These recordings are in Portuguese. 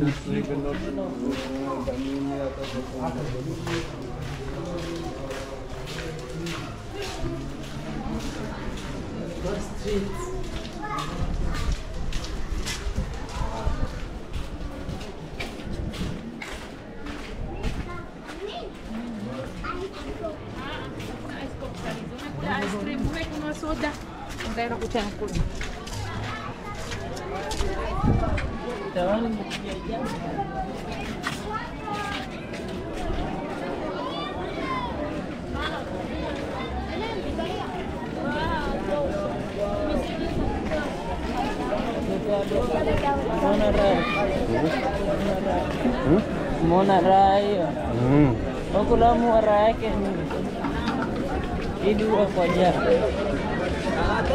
Go street. Ice cream, kule. Tamani nimepiga jambo. Mona raha. Mona Rai. Hmm. Aku lah mau Rai ke. Apa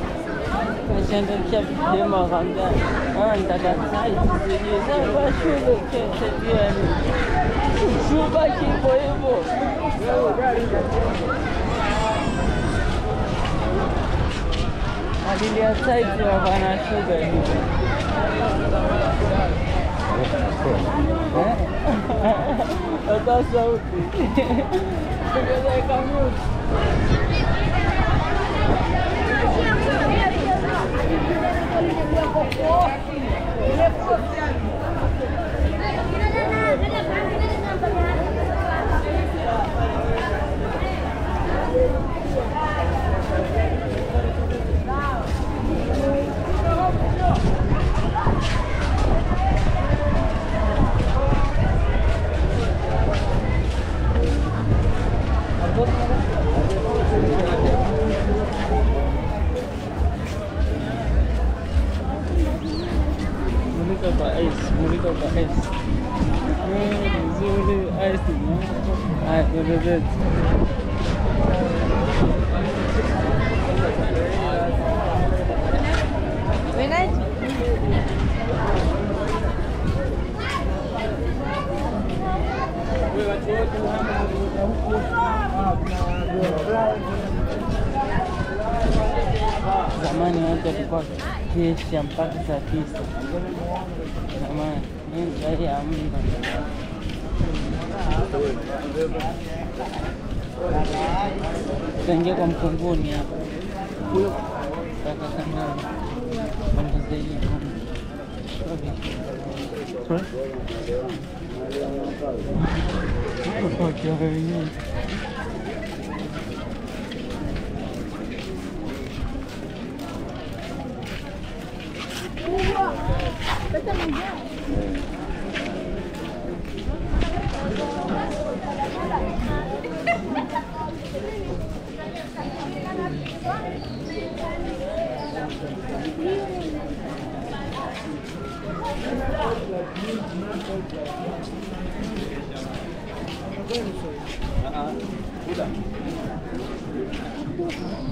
vatandaşa demaganda arandaga nayiziriza bashubukense byenu shuba kiboyibo aliliasaidia wanashuga hivo Até a saúde. Porque eu wafana shuga 無理とかアイス。無理アイスね。はい、ブルー。Thank you. Zamani watu walikuwa kesha mpaka saa tisa. Zamani. Hali ya mda taingia kwa mkunguni hapa. Kakakandana bandazaii kama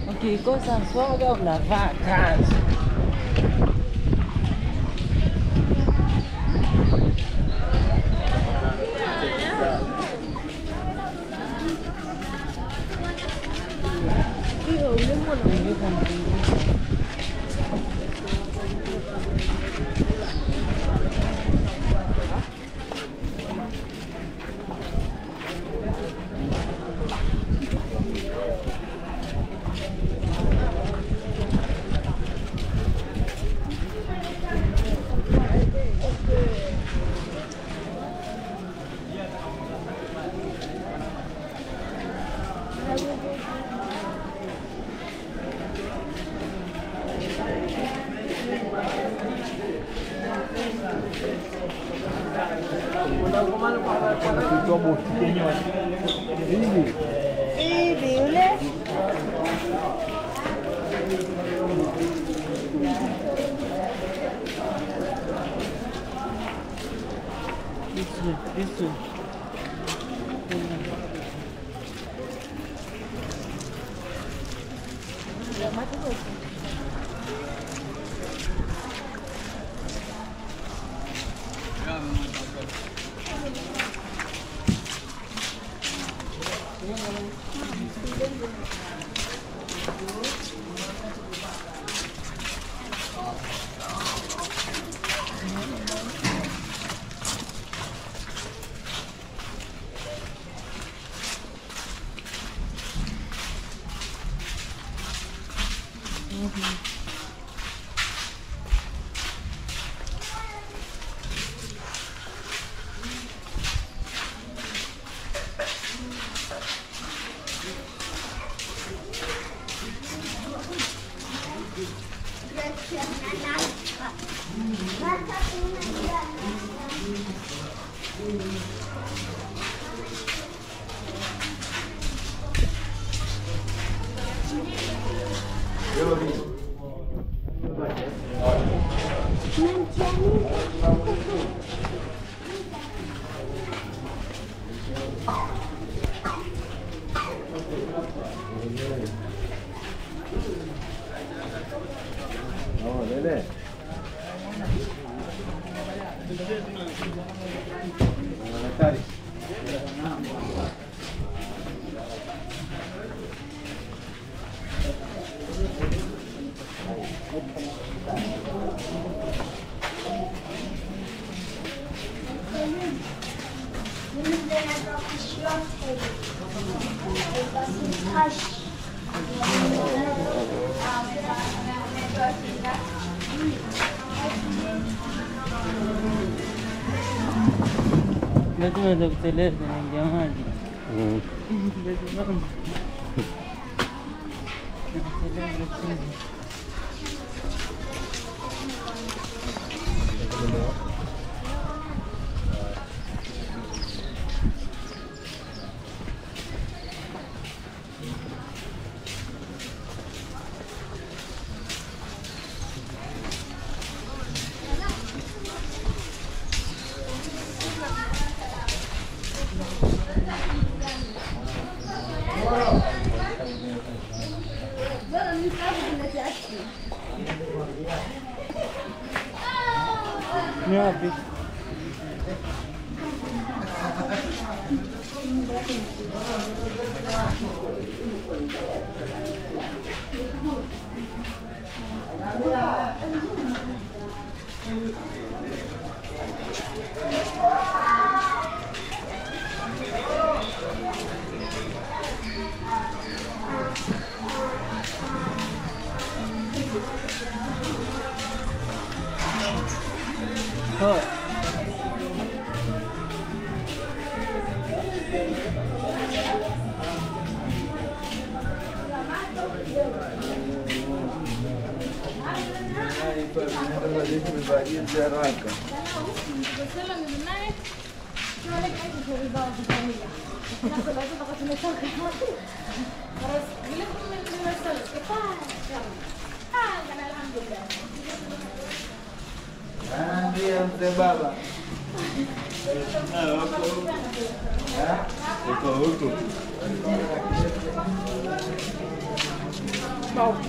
Okay, go s'asseoir, regarde la vacance. problem. लोग से ले लेंगे हाँ जी up. Ndiye mzee baba. Huko. Bom.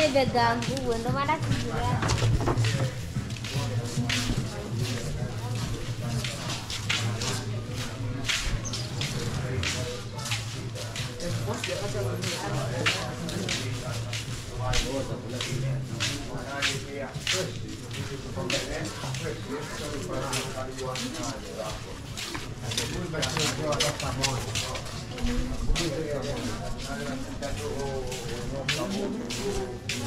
Ini udah ganggu, untuk mana juga.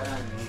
欢迎你。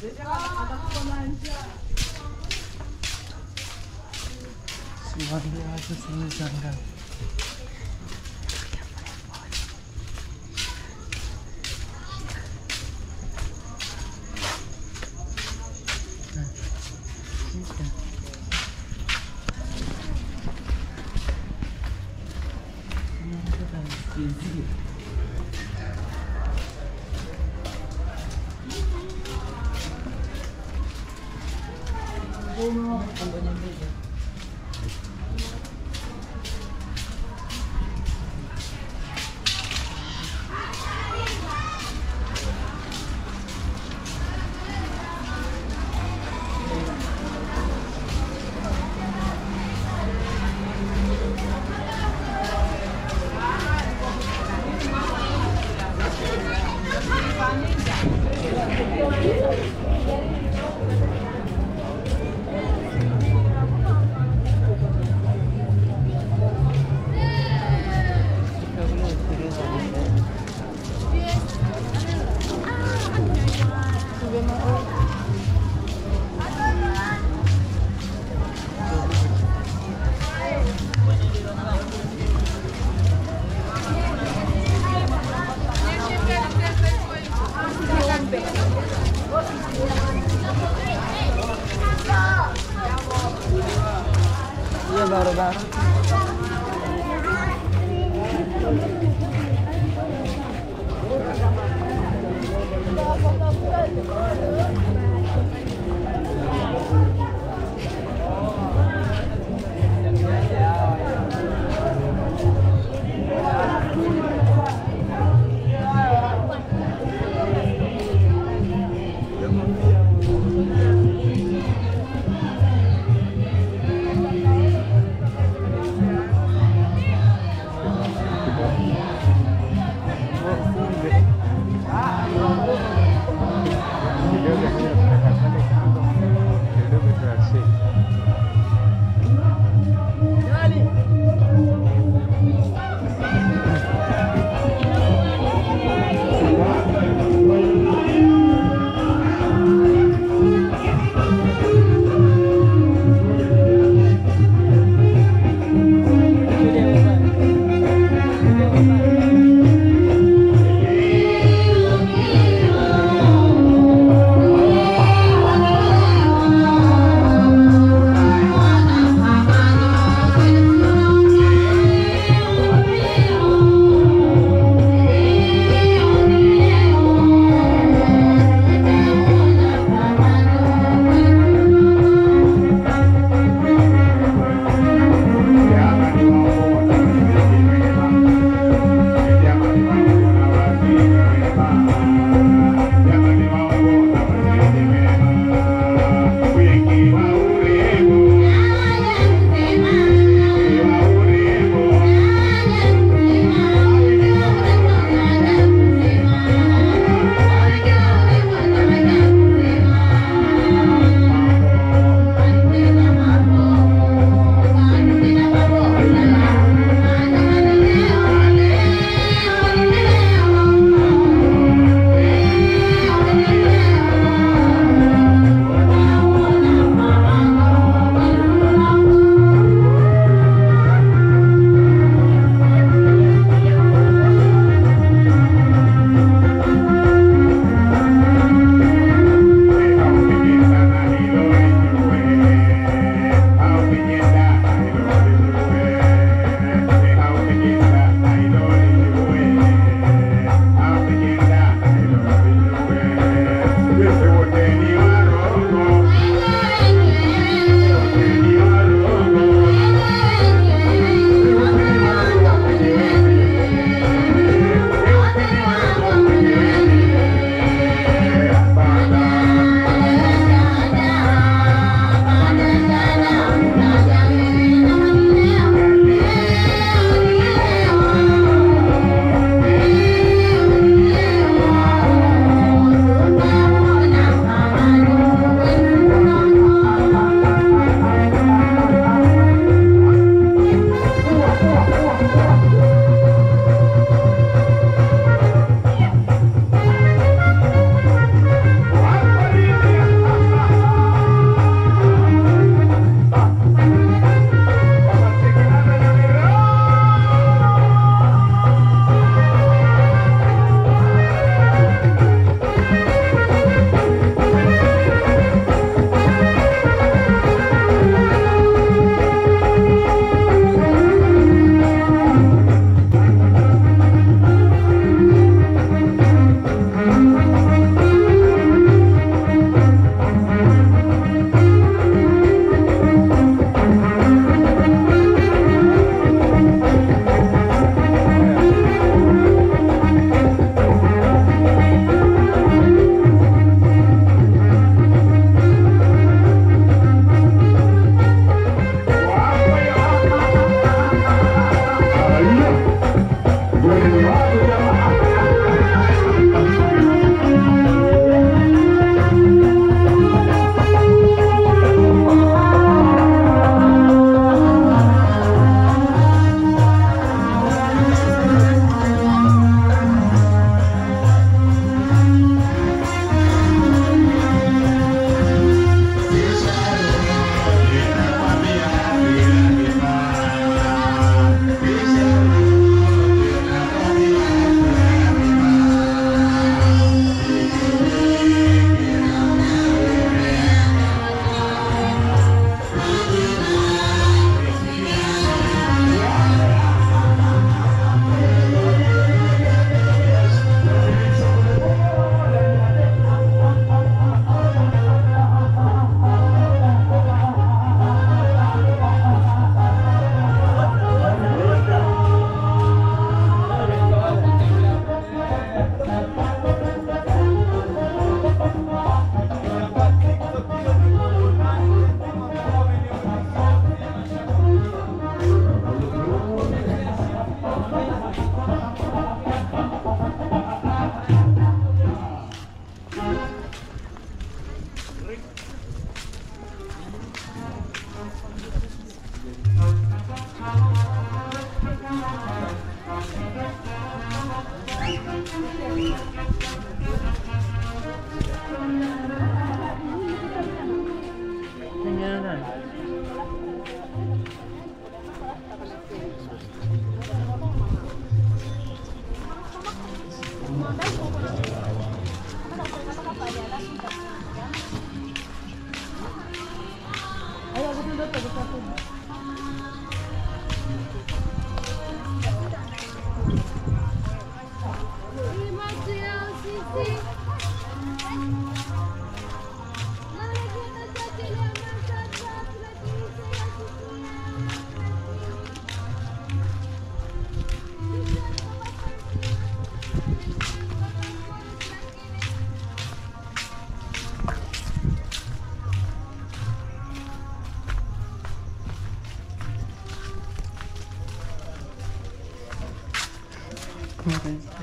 Semuanya aja sini janggal.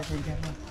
Catherine, Catherine.